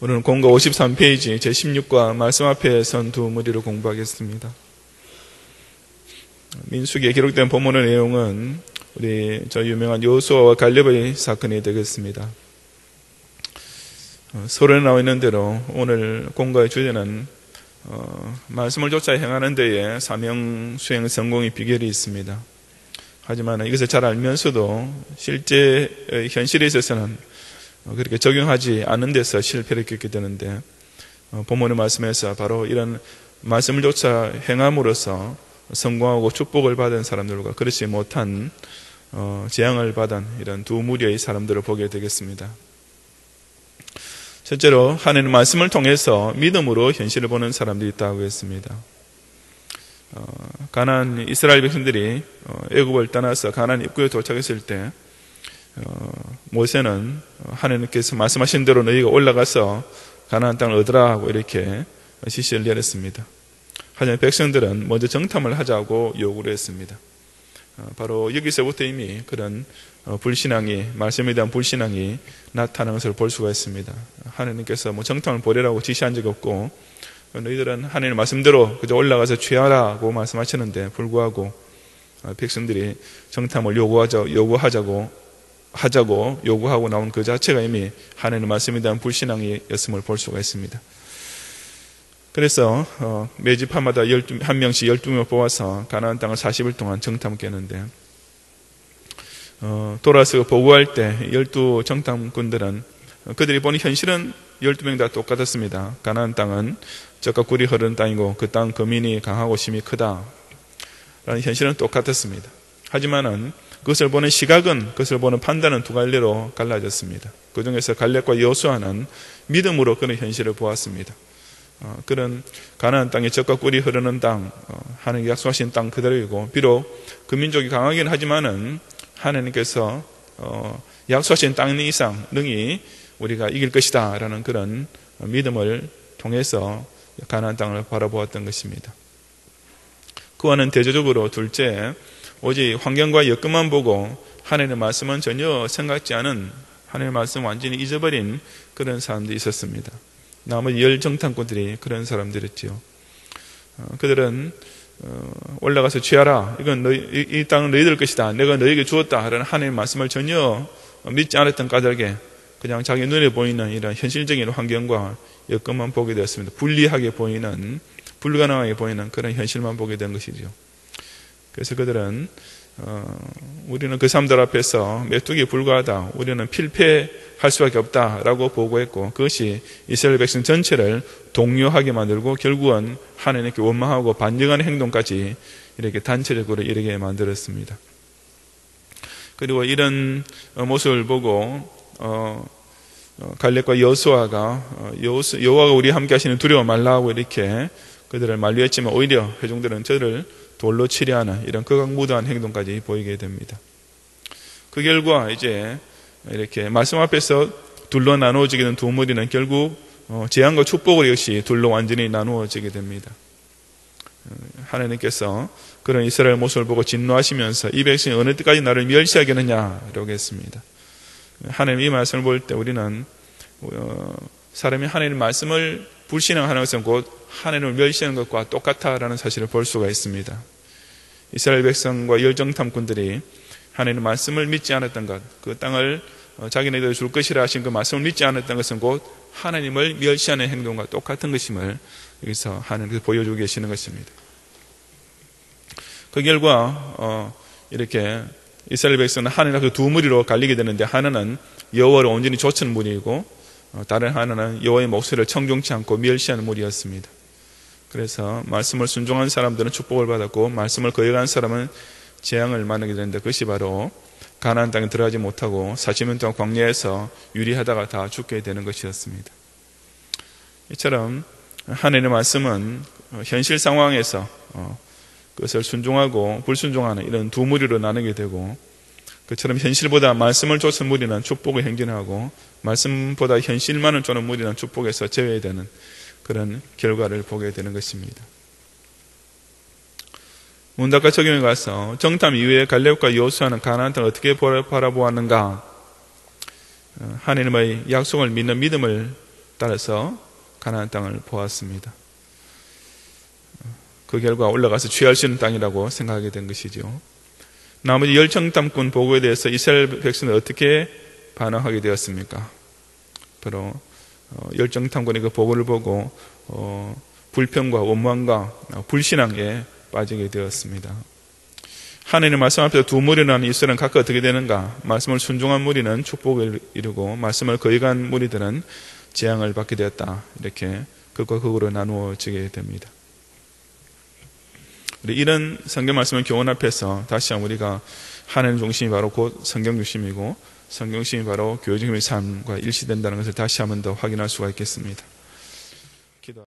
오늘은 공과 53페이지 제16과 말씀 앞에 선 두 무리를 공부하겠습니다. 민수기에 기록된 본문의 내용은 우리 저 유명한 요수아와 갈렙의 사건이 되겠습니다. 어, 서론에 나와 있는 대로 오늘 공과의 주제는 어, 말씀을 쫓아 행하는 데에 사명 수행 성공의 비결이 있습니다. 하지만 이것을 잘 알면서도 실제 현실에 있어서는 어, 그렇게 적용하지 않는 데서 실패를 겪게 되는데 어, 본문의 말씀에서 바로 이런 말씀을 조차 행함으로써 성공하고 축복을 받은 사람들과 그렇지 못한 어, 재앙을 받은 이런 두 무리의 사람들을 보게 되겠습니다. 첫째로 하나님 말씀을 통해서 믿음으로 현실을 보는 사람들이 있다고 했습니다. 가난 이스라엘 백성들이 애굽을 떠나서 가난 입구에 도착했을 때 어, 모세는 하나님께서 말씀하신 대로 너희가 올라가서 가나안 땅을 얻으라 하고 이렇게 지시를 내렸습니다. 하지만 백성들은 먼저 정탐을 하자고 요구를 했습니다. 어, 바로 여기서부터 이미 그런 어, 불신앙이 말씀에 대한 불신앙이 나타나는 것을 볼 수가 있습니다. 하나님께서 뭐 정탐을 보내라고 지시한 적이 없고 너희들은 하나님 말씀대로 그저 올라가서 취하라고 말씀하셨는데 불구하고 백성들이 정탐을 요구하자, 요구하자고 하자고 요구하고 나온 그 자체가 이미 하나님의 말씀에 대한 불신앙이었음을 볼 수가 있습니다. 그래서 어, 매집파마다 12, 한 명씩 12명 뽑아서 가나안 땅을 40일 동안 정탐했는데 어, 돌아서 보고할 때 12 정탐꾼들은 그들이 보는 현실은 12명 다 똑같았습니다. 가나안 땅은 적과 꿀이 흐르는 땅이고 그 땅 거민이 강하고 심이 크다. 라는 현실은 똑같았습니다. 하지만은 그것을 보는 시각은 그것을 보는 판단은 두 갈래로 갈라졌습니다. 그 중에서 갈렙과 여수아는 믿음으로 그런 현실을 보았습니다. 어, 그런 가나안 땅에 적과 꿀이 흐르는 땅, 어, 하나님 약속하신 땅 그대로이고 비록 그 민족이 강하긴 하지만은 하나님께서 어, 약속하신 땅 이상 능히 우리가 이길 것이다라는 그런 믿음을 통해서 가나안 땅을 바라보았던 것입니다. 그와는 대조적으로 둘째 오직 환경과 여건만 보고 하나님의 말씀은 전혀 생각지 않은 하나님의 말씀 완전히 잊어버린 그런 사람들이 있었습니다. 나머지 열 정탐꾼들이 그런 사람들이었지요. 어, 그들은 어, 올라가서 취하라. 이건 너희, 이, 이 땅은 너희들 것이다. 내가 너희에게 주었다. 하는 하나님의 말씀을 전혀 믿지 않았던 까닭에 그냥 자기 눈에 보이는 이런 현실적인 환경과 여건만 보게 되었습니다. 불리하게 보이는, 불가능하게 보이는 그런 현실만 보게 된 것이죠. 그래서 그들은 어, 우리는 그 사람들 앞에서 메뚜기에 불과하다. 우리는 필패할 수밖에 없다라고 보고했고 그것이 이스라엘 백성 전체를 동요하게 만들고 결국은 하나님께 원망하고 반증하는 행동까지 이렇게 단체적으로 이르게 만들었습니다. 그리고 이런 모습을 보고 어, 어 갈렙과 여수아가 어, 여호와가 우리 함께 하시는 두려워 말라고 이렇게 그들을 만류했지만 오히려 회중들은 저를 돌로 치려 하는 이런 극악무도한 행동까지 보이게 됩니다. 그 결과 이제 이렇게 말씀 앞에서 둘로 나누어지게 된 두 무리는 결국 어, 재앙과 축복을 역시 둘로 완전히 나누어지게 됩니다. 어, 하나님께서 그런 이스라엘 모습을 보고 진노하시면서 이 백성이 어느 때까지 나를 멸시하겠느냐라고 했습니다. 하나님 이 말씀을 볼 때 우리는 어, 사람이 하나님 말씀을 불신앙하는 것은 곧 하나님을 멸시하는 것과 똑같다라는 사실을 볼 수가 있습니다. 이스라엘 백성과 열정 탐꾼들이 하나님의 말씀을 믿지 않았던 것, 그 땅을 어, 자기네들 줄 것이라 하신 그 말씀을 믿지 않았던 것은 곧 하나님을 멸시하는 행동과 똑같은 것임을 여기서 하나님께서 보여주고 계시는 것입니다. 그 결과 어, 이렇게 이스라엘 백성은 하나님과 그두 무리로 갈리게 되는데 하나는 여호와를 온전히 좇은 무리이고 어, 다른 하나는 여호와의 목소리를 청종치 않고 멸시하는 무리였습니다. 그래서 말씀을 순종한 사람들은 축복을 받았고 말씀을 거역한 사람은 재앙을 만나게 되는데 그것이 바로 가나안 땅에 들어가지 못하고 40년 동안 광야에서 유리하다가 다 죽게 되는 것이었습니다. 이처럼 하나님의 말씀은 현실 상황에서 어, 그것을 순종하고 불순종하는 이런 두 무리로 나누게 되고 그처럼 현실보다 말씀을 쫓은 무리는 축복을 행진하고 말씀보다 현실만을 쫓는 무리는 축복에서 제외되는 그런 결과를 보게 되는 것입니다. 문답과 적용에 가서 정탐 이후에 갈렙과 여수아는 가나안 땅을 어떻게 바라보았는가? 어, 하나님의 약속을 믿는 믿음을 따라서 가나안 땅을 보았습니다. 그 결과 올라가서 취할 수 있는 땅이라고 생각하게 된 것이죠. 나머지 열정탐꾼 보고에 대해서 이스라엘 백성은 어떻게 반응하게 되었습니까? 바로 어, 열정탐꾼의 그 보고를 보고 어, 불평과 원망과 불신앙에 빠지게 되었습니다. 하나님의 말씀 앞에서 두 무리라는 이스라엘은 각각 어떻게 되는가? 말씀을 순종한 무리는 축복을 이루고 말씀을 거역한 무리들은 재앙을 받게 되었다. 이렇게 극과 극으로 나누어지게 됩니다. 이런 성경 말씀을 교훈 앞에서 다시 한번 우리가 하나님 중심이 바로 곧 성경 중심이고 성경 중심이 바로 교회 중심의 삶과 일치된다는 것을 다시 한번 더 확인할 수가 있겠습니다.